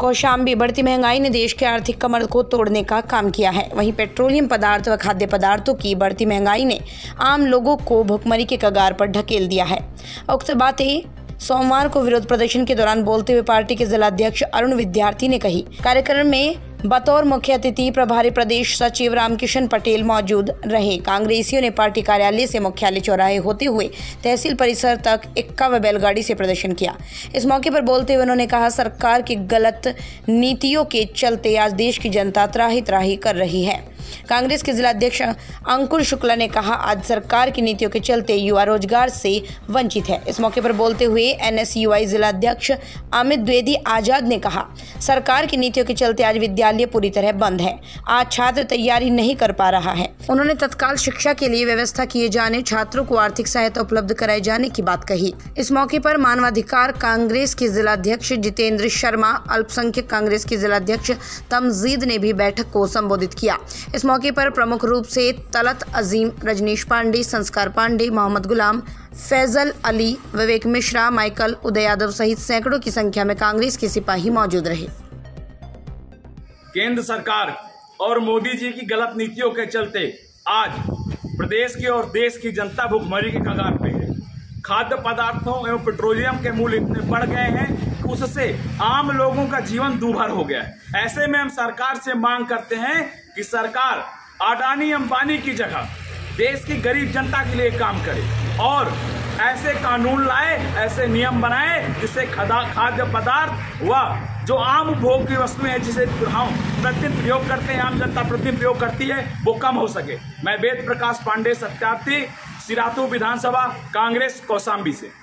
कौशाम्बी, बढ़ती महँगाई ने देश के आर्थिक कमर को तोड़ने का काम किया है। वहीं पेट्रोलियम पदार्थ व खाद्य पदार्थों की बढ़ती महँगाई ने आम लोगों को भुखमरी के कगार पर ढकेल दिया है। उक्त बातें सोमवार को विरोध प्रदर्शन के दौरान बोलते हुए पार्टी के जिलाध्यक्ष अरुण विद्यार्थी ने कही। कार्यक्रम में बतौर मुख्य अतिथि प्रभारी प्रदेश सचिव रामकिशन पटेल मौजूद रहे। कांग्रेसियों ने पार्टी कार्यालय से मुख्यालय चौराहे होते हुए तहसील परिसर तक इक्का व बैलगाड़ी से प्रदर्शन किया। इस मौके पर बोलते हुए उन्होंने कहा, सरकार की गलत नीतियों के चलते आज देश की जनता त्राही त्राही कर रही है। कांग्रेस के जिलाध्यक्ष अंकुर शुक्ला ने कहा, आज सरकार की नीतियों के चलते युवा रोज़गार से वंचित है। इस मौके पर बोलते हुए एनएसयूआई जिलाध्यक्ष अमित द्विवेदी आज़ाद ने कहा, सरकार की नीतियों के चलते आज विद्यालय पूरी तरह बंद है। आज छात्र तैयारी नहीं कर पा रहा है। उन्होंने तत्काल शिक्षा के लिए व्यवस्था किए जाने, छात्रों को आर्थिक सहायता उपलब्ध कराए जाने की बात कही। इस मौके पर मानवाधिकार कांग्रेस के जिलाध्यक्ष जितेंद्र शर्मा, अल्पसंख्यक कांग्रेस के जिलाध्यक्ष तमजीद ने भी बैठक को संबोधित किया। इस मौके पर प्रमुख रूप से तलत अजीम, रजनीश पांडे, संस्कार पांडे, मोहम्मद गुलाम, फैजल अली, विवेक मिश्रा, माइकल उदय यादव सहित सैकड़ों की संख्या में कांग्रेस के सिपाही मौजूद रहे। केंद्र सरकार और मोदी जी की गलत नीतियों के चलते आज प्रदेश की और देश की जनता भुखमरी के कगार पे है। खाद्य पदार्थों एवं पेट्रोलियम के मूल्य इतने बढ़ गए हैं उससे आम लोगों का जीवन दूभर हो गया है। ऐसे में हम सरकार से मांग करते हैं कि सरकार अडानी अंबानी की जगह देश की गरीब जनता के लिए काम करे और ऐसे कानून लाए, ऐसे नियम बनाए जिससे खाद्य पदार्थ व जो आम उपभोग की वस्तुएँ हैं, जिसे हम प्रतिदिन प्रयोग करते हैं, आम जनता प्रतिदिन प्रयोग करती है, वो कम हो सके। मैं वेद प्रकाश पांडे, सत्यार्थी, सिरातू विधानसभा, कांग्रेस, कौशाम्बी से।